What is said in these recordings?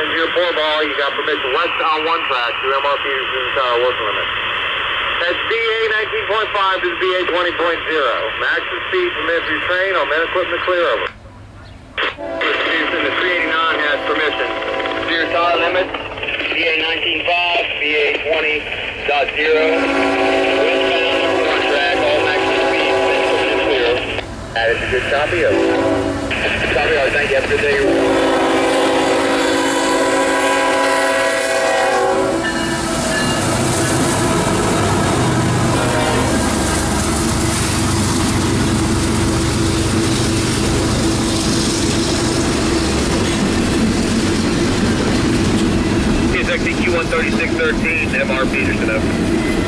engineer four ball, you got permission west on one track your to MR the uh, work limit. That's BA 19.5 to the BA 20.0. Maximum speed permitted through train on men equipment clear over. Peterson, the 389 has permission. Steer tire limit, BA 19.5, BA 20.0. Westbound number one track, all maximum speed, clear. That is a good copy of. Copy, all right, thank you. Have a good day. Q13613, MR Peterson over.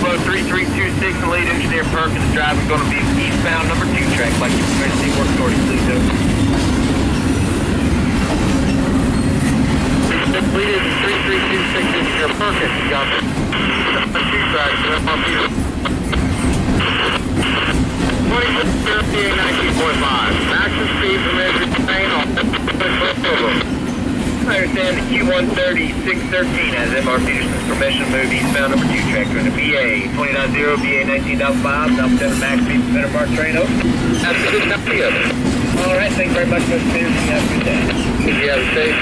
Q13613, Load Road 3326, and lead engineer Perkins, driving going to be eastbound number two track, like you permitted to work authority, please, over. Completed 3326 engineer Perkins, you got two understand the Q13613 has MR Peterson's permission to move eastbound number 2 tractor into BA 20.0, BA 19.5, number 7 max speed better mark train over. That's a good copy. All right, thank you very much, Mr. Peterson. Have a good day. You have a safe,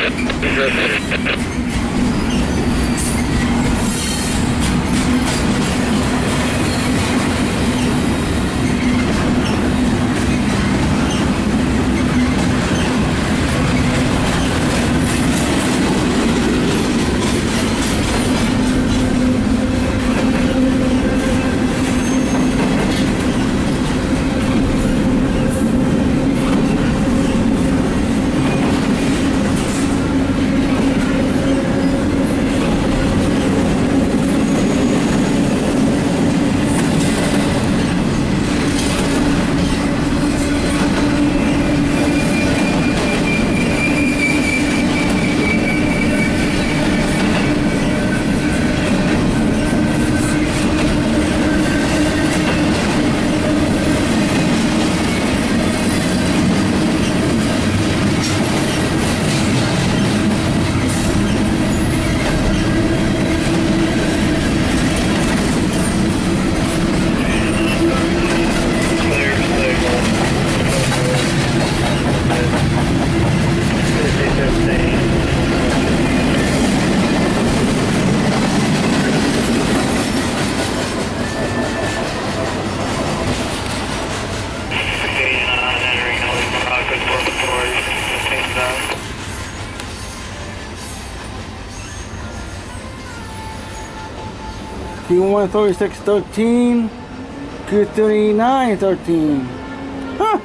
51, 36, 13, 39, 13. Huh.